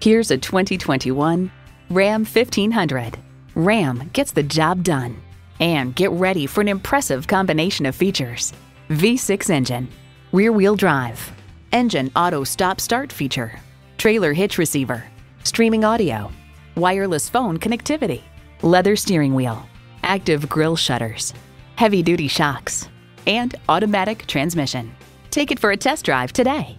Here's a 2021 Ram 1500. Ram gets the job done. And get ready for an impressive combination of features. V6 engine, rear wheel drive, engine auto stop start feature, trailer hitch receiver, streaming audio, wireless phone connectivity, leather steering wheel, active grille shutters, heavy duty shocks, and automatic transmission. Take it for a test drive today.